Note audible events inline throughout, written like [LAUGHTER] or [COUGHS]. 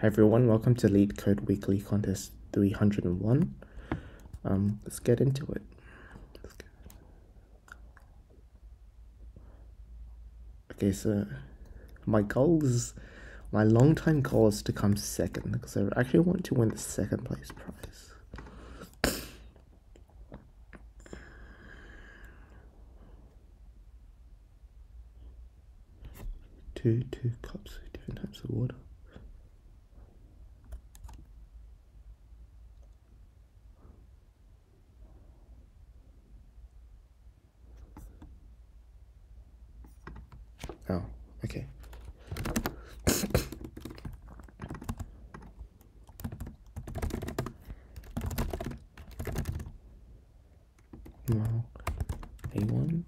Hi everyone, welcome to LeetCode Weekly Contest 301. Um, let's get into it. Okay, so my goal is, my long time goal is to come second because I actually want to win the second place prize. Two, two cups, different types of water. Oh, okay. [COUGHS] Wow. A1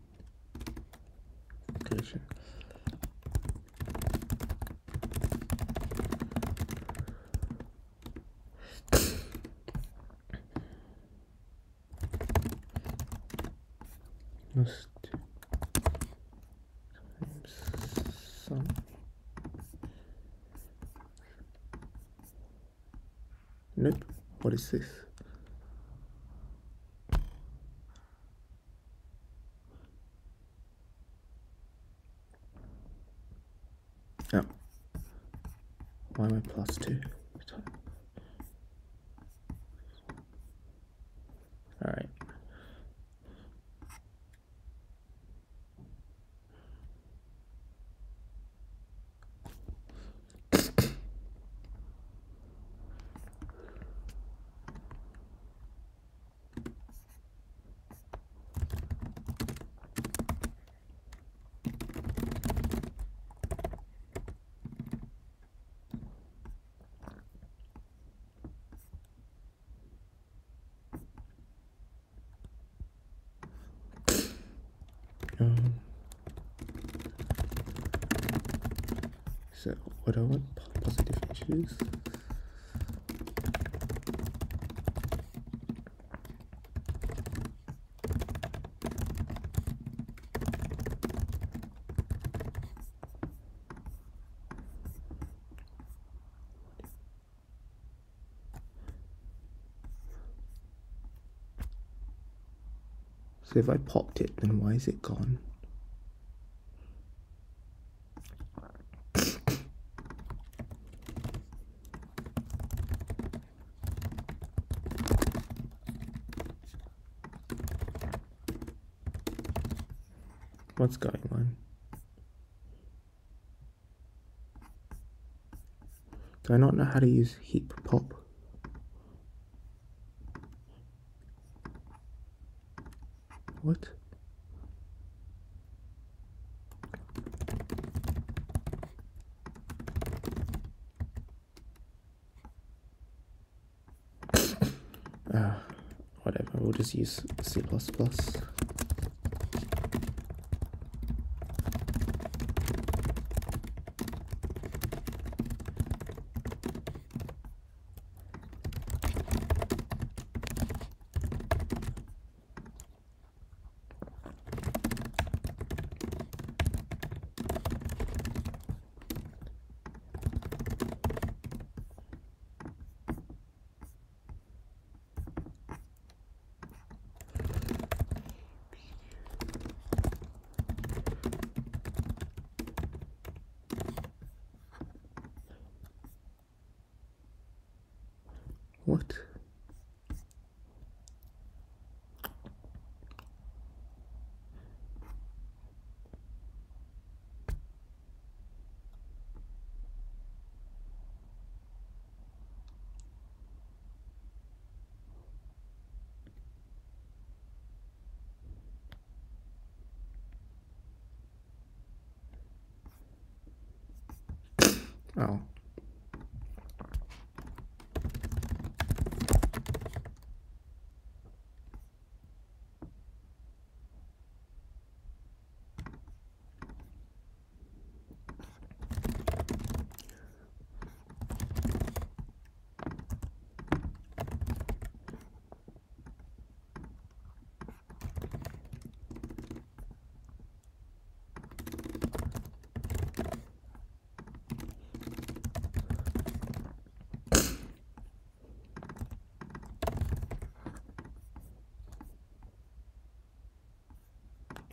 collision. Must some Nope. What is this? Oh. Why am I plus two? Alright. Um, so what I want positive issues. So if I popped it, then why is it gone? What's going on? Do I not know how to use heap pop? What? uh, [COUGHS] whatever, we'll just use C++. What? Oh.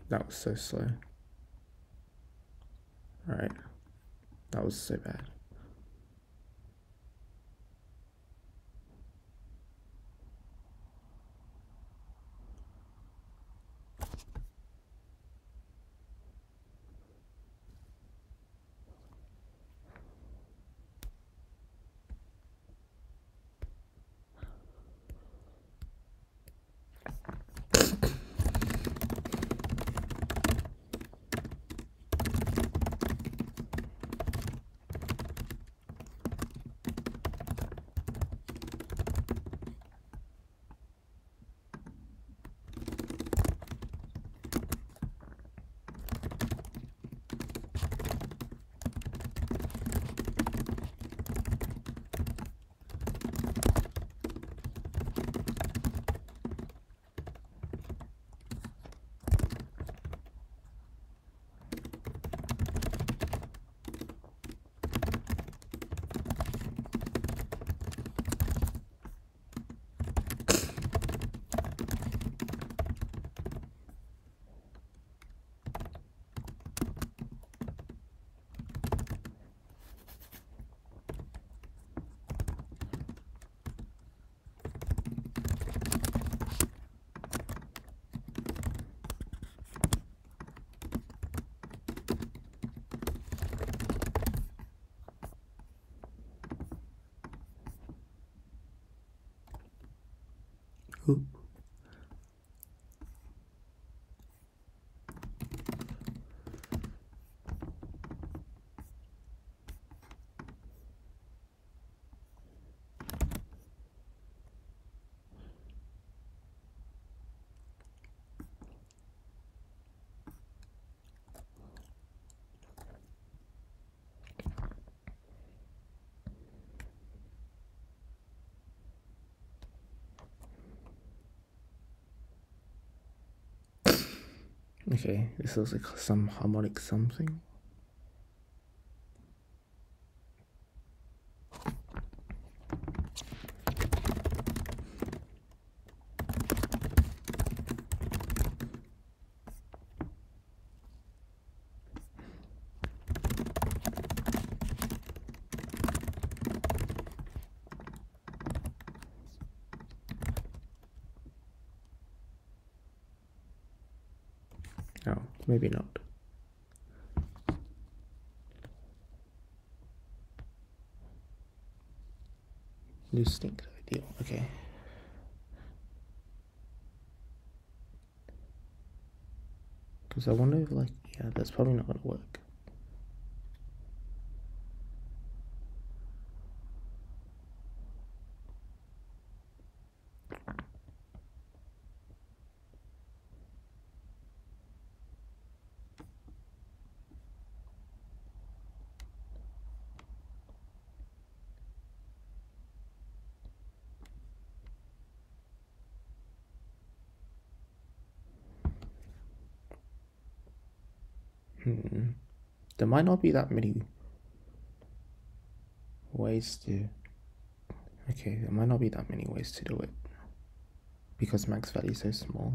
That was so slow. Alright. That was so bad. Oop. Okay, this was like some harmonic something. Oh, maybe not. Distinct ideal. Okay. Because I wonder if, like, yeah, that's probably not gonna work. Hmm. There might not be that many ways to. Okay, there might not be that many ways to do it because max value is so small.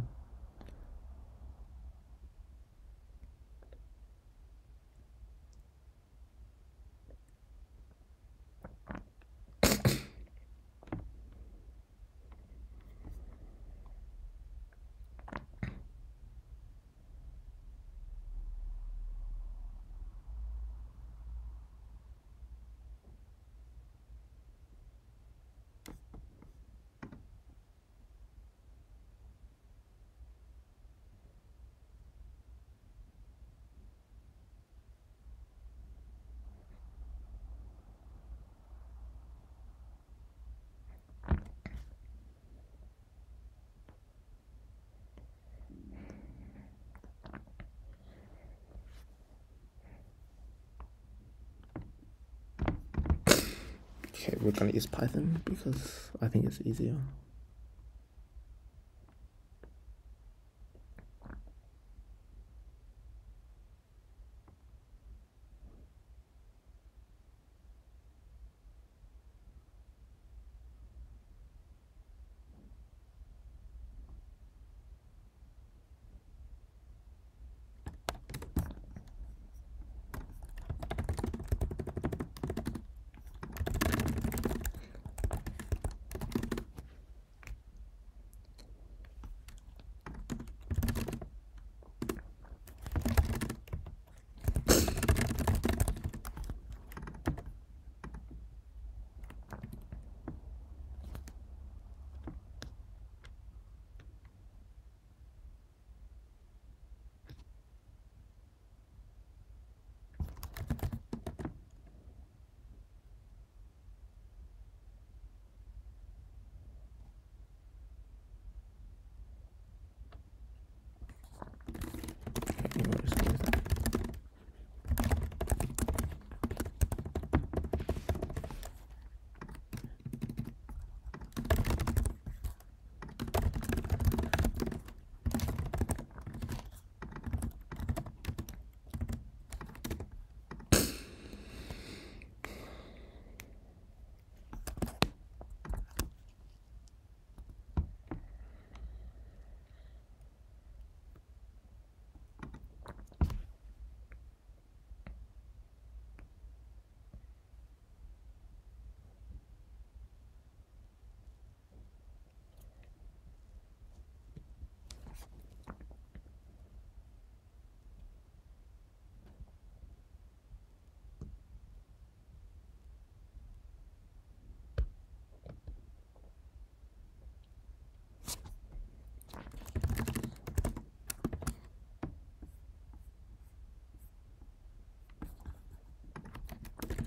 Okay, we're gonna use Python because I think it's easier.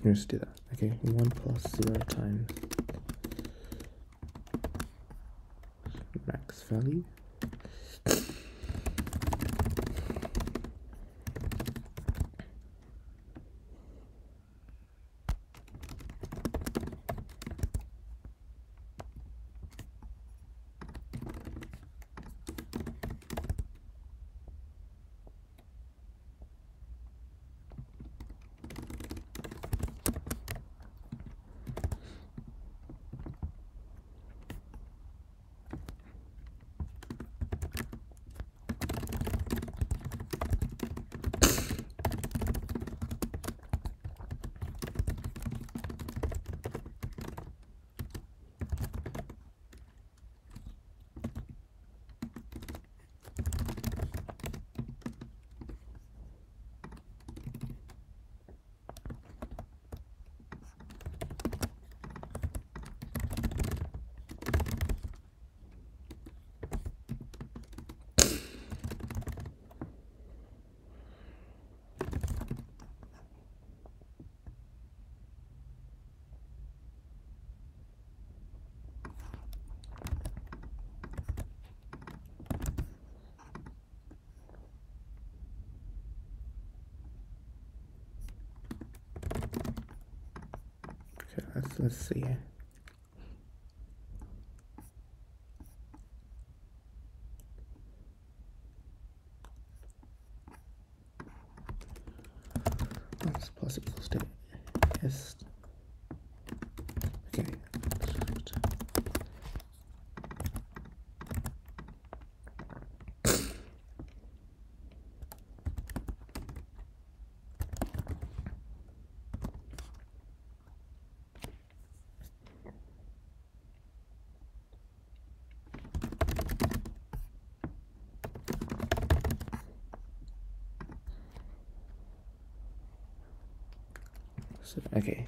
Let's do that. Okay, 1 plus 0 times max value. Let's, let's see. That's plus equals to s. Okay. So, okay.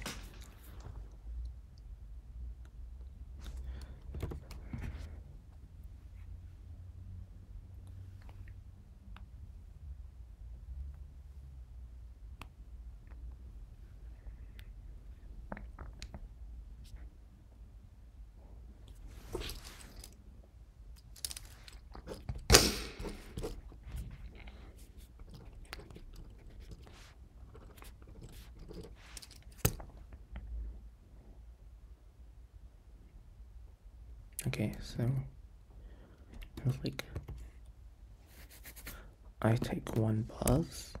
Okay, so like I take one buzz.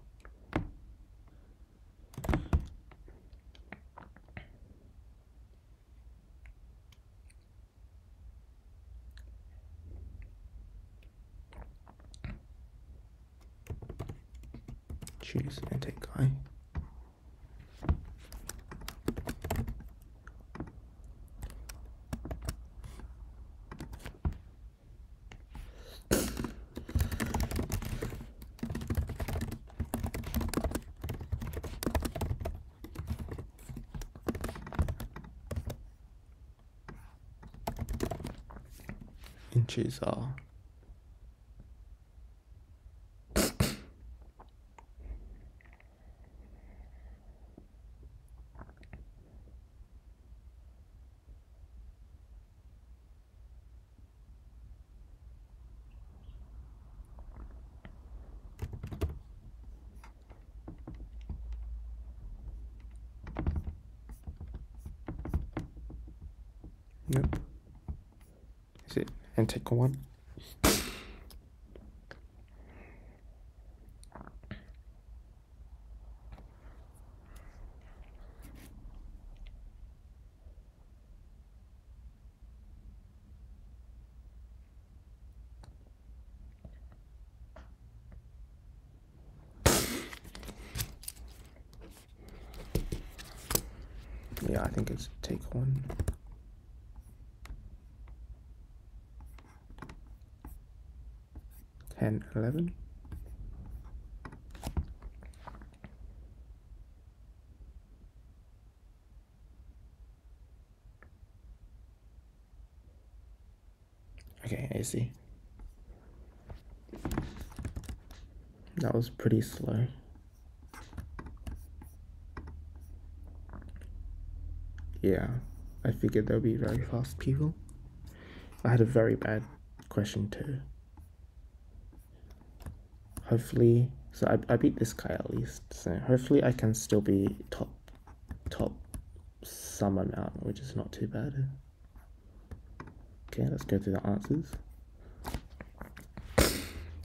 Choose and take I. inches are. Nope. Is it and take one? Yeah, I think it's take one. Ten, eleven. Okay, I see. That was pretty slow. yeah, I figured they'll be very fast people. I had a very bad question too. Hopefully, so I, I beat this guy at least. So hopefully I can still be top, top some amount, which is not too bad. Okay, let's go through the answers.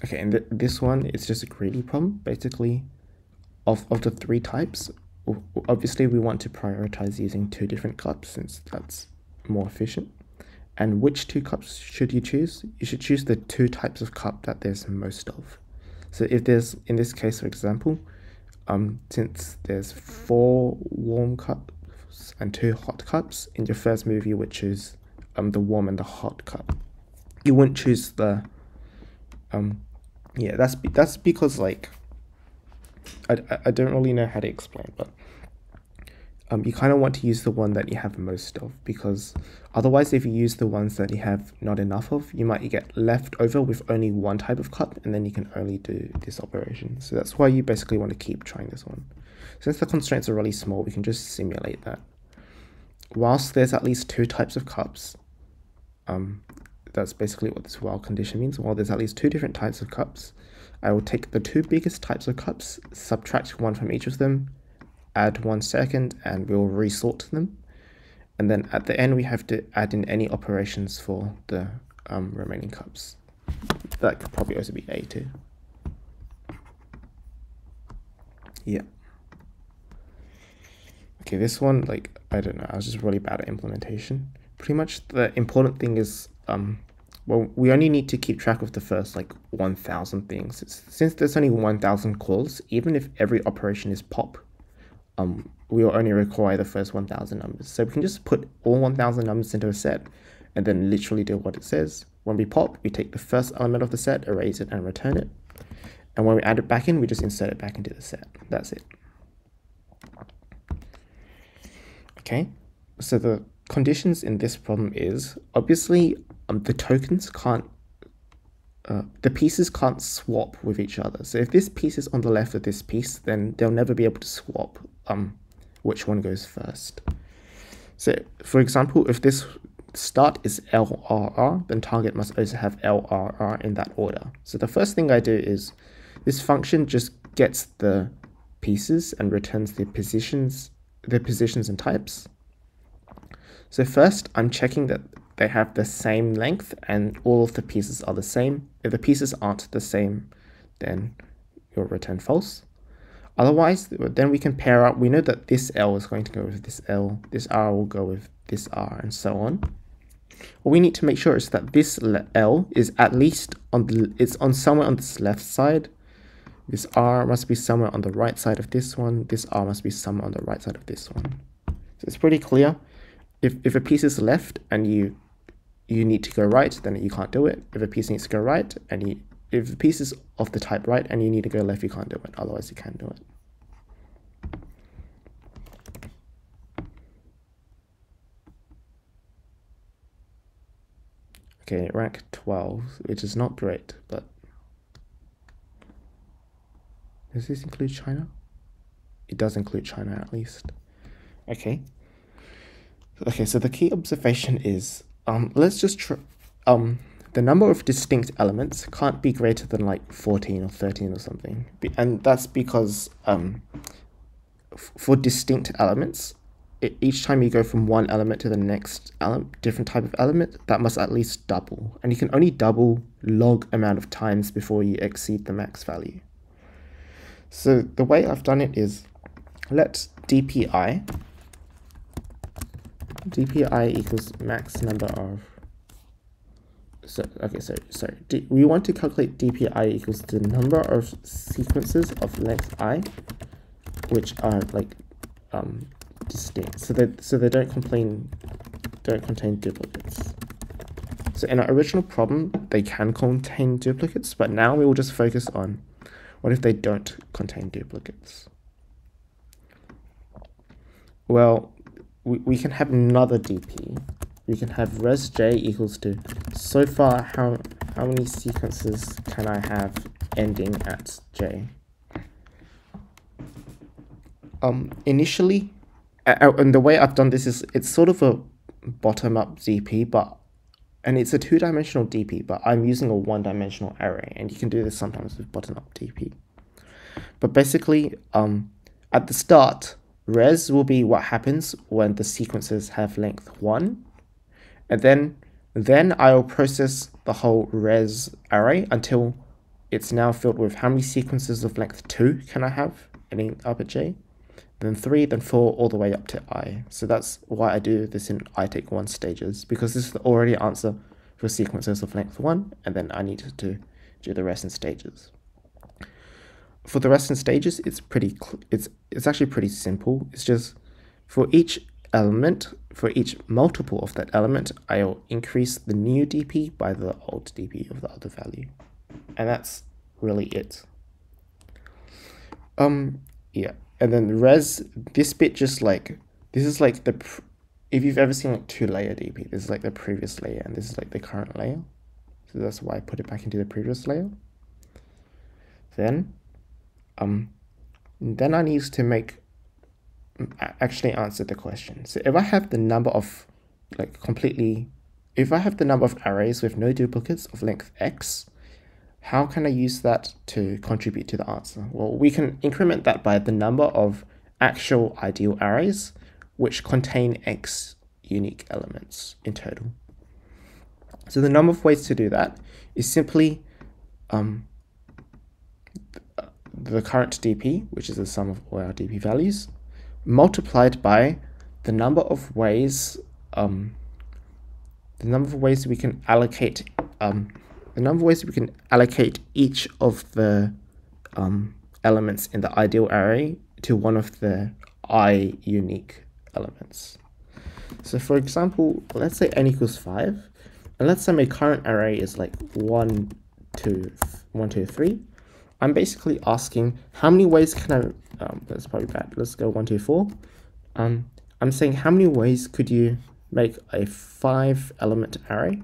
Okay, and th this one is just a greedy problem. Basically, of, of the three types, obviously we want to prioritize using two different cups since that's more efficient. And which two cups should you choose? You should choose the two types of cup that there's most of. So if there's, in this case, for example, um, since there's four warm cups and two hot cups, in your first move you would choose um, the warm and the hot cup. You wouldn't choose the, um, yeah, that's, that's because like, I, I don't really know how to explain, but um, you kind of want to use the one that you have most of because otherwise if you use the ones that you have not enough of you might get left over with only one type of cup and then you can only do this operation. So that's why you basically want to keep trying this one. Since the constraints are really small we can just simulate that. Whilst there's at least two types of cups um, that's basically what this while condition means. While there's at least two different types of cups I will take the two biggest types of cups subtract one from each of them add one second and we'll resort them. And then at the end, we have to add in any operations for the um, remaining cups. That could probably also be A too. Yeah. Okay, this one, like, I don't know, I was just really bad at implementation. Pretty much the important thing is, um, well, we only need to keep track of the first, like, 1,000 things. It's, since there's only 1,000 calls, even if every operation is pop, um, we will only require the first 1000 numbers. So we can just put all 1000 numbers into a set and then literally do what it says. When we pop, we take the first element of the set, erase it, and return it. And when we add it back in, we just insert it back into the set. That's it. Okay, so the conditions in this problem is, obviously, um, the tokens can't uh, the pieces can't swap with each other. So if this piece is on the left of this piece, then they'll never be able to swap um, which one goes first. So for example, if this start is LRR, then target must also have LRR in that order. So the first thing I do is this function just gets the pieces and returns the positions, the positions and types. So first I'm checking that they have the same length and all of the pieces are the same. If the pieces aren't the same, then you'll return false. Otherwise, then we can pair up. We know that this L is going to go with this L, this R will go with this R, and so on. What we need to make sure is that this L is at least on the, it's on somewhere on this left side. This R must be somewhere on the right side of this one. This R must be somewhere on the right side of this one. So it's pretty clear. If, if a piece is left and you you need to go right, then you can't do it. If a piece needs to go right, and you, if the piece is of the type right and you need to go left, you can't do it. Otherwise, you can do it. Okay, rank 12, which is not great, but... Does this include China? It does include China, at least. Okay. Okay, so the key observation is um, let's just try, um, the number of distinct elements can't be greater than like 14 or 13 or something. And that's because um, for distinct elements, it, each time you go from one element to the next element, different type of element, that must at least double. And you can only double log amount of times before you exceed the max value. So the way I've done it is let dpi dpi equals max number of so okay sorry sorry. D, we want to calculate dpi equals the number of sequences of length i which are like um distinct. So that so they don't complain don't contain duplicates. So in our original problem they can contain duplicates but now we will just focus on what if they don't contain duplicates? Well we, we can have another DP. We can have res j equals to so far how how many sequences can I have ending at j? Um, initially, and the way I've done this is it's sort of a bottom up DP, but and it's a two dimensional DP, but I'm using a one dimensional array, and you can do this sometimes with bottom up DP. But basically, um, at the start, res will be what happens when the sequences have length one, and then then I'll process the whole res array until it's now filled with how many sequences of length 2 can I have in upper j, then 3, then 4, all the way up to i. So that's why I do this in i take 1 stages, because this is the already answer for sequences of length 1, and then I need to do the rest in stages. For the rest in stages, it's pretty it's it's actually pretty simple. It's just for each element, for each multiple of that element, I'll increase the new dp by the old dp of the other value. And that's really it. Um, yeah. And then res, this bit just like, this is like the, if you've ever seen like two layer dp, this is like the previous layer and this is like the current layer. So that's why I put it back into the previous layer. Then, um, then I need to make actually answer the question. So if I have the number of like completely, if I have the number of arrays with no duplicates of length x, how can I use that to contribute to the answer? Well, we can increment that by the number of actual ideal arrays which contain x unique elements in total. So the number of ways to do that is simply um, the current dp, which is the sum of all our dp values, multiplied by the number of ways um, the number of ways we can allocate um, the number of ways we can allocate each of the um, elements in the ideal array to one of the i unique elements. So for example, let's say n equals 5, and let's say my current array is like 1, 2, 1, 2, 3. I'm basically asking how many ways can I um, that's probably bad. Let's go one, two, four. Um, I'm saying how many ways could you make a five element array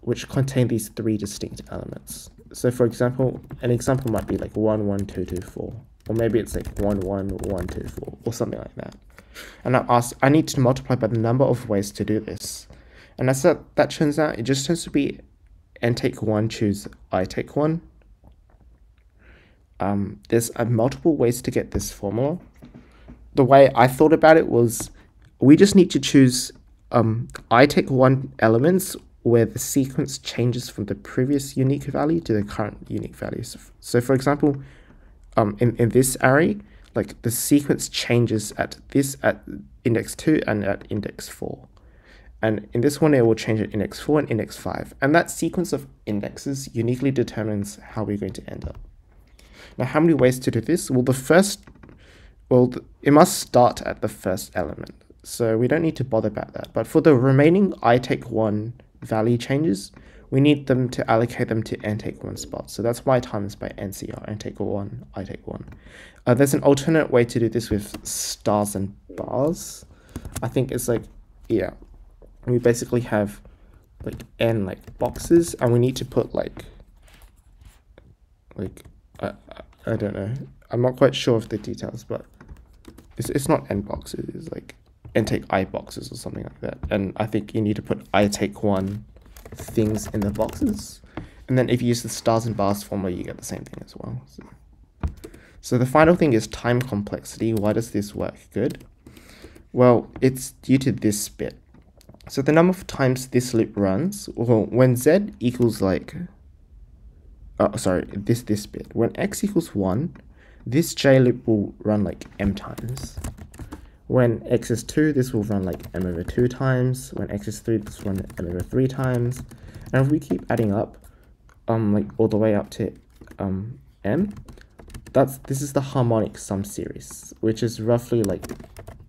which contain these three distinct elements? So for example, an example might be like one, one, two, two, four, or maybe it's like one, one, one, two, four, or something like that. And I ask, I need to multiply by the number of ways to do this. And as that, that turns out, it just tends to be n take one, choose i take one, um, there's uh, multiple ways to get this formula. The way I thought about it was we just need to choose um, I take one elements where the sequence changes from the previous unique value to the current unique value. So, so for example, um, in, in this array, like the sequence changes at this at index 2 and at index 4. And in this one, it will change at index 4 and index 5. And that sequence of indexes uniquely determines how we're going to end up. Now, how many ways to do this? Well, the first, well, it must start at the first element. So we don't need to bother about that. But for the remaining I take one value changes, we need them to allocate them to n take one spots. So that's why times by NCR, n take one, I take one. Uh, there's an alternate way to do this with stars and bars. I think it's like, yeah, we basically have like n like boxes and we need to put like, like I, I don't know. I'm not quite sure of the details, but it's, it's not n boxes. It's like n take i boxes or something like that. And I think you need to put i take one things in the boxes. And then if you use the stars and bars formula, you get the same thing as well. So, so the final thing is time complexity. Why does this work good? Well, it's due to this bit. So the number of times this loop runs, well, when z equals like oh, sorry, this this bit. When x equals 1, this j loop will run like m times. When x is 2, this will run like m over 2 times. When x is 3, this will run m over 3 times. And if we keep adding up, um, like all the way up to um, m, that's this is the harmonic sum series, which is roughly like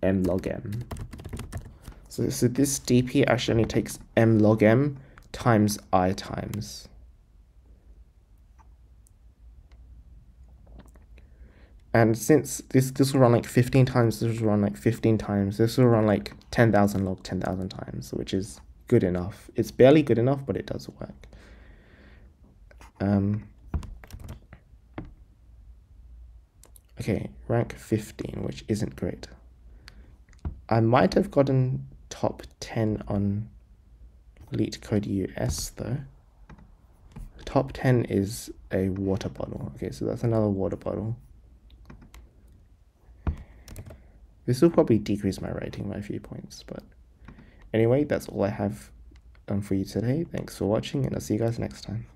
m log m. So, so this dp actually only takes m log m times i times. And since this this will run like 15 times, this will run like 15 times, this will run like 10,000 log 10,000 times, which is good enough. It's barely good enough, but it does work. Um, okay, rank 15, which isn't great. I might have gotten top 10 on LeetCode US though. Top 10 is a water bottle. Okay, so that's another water bottle. This will probably decrease my rating by a few points, but anyway, that's all I have um, for you today. Thanks for watching, and I'll see you guys next time.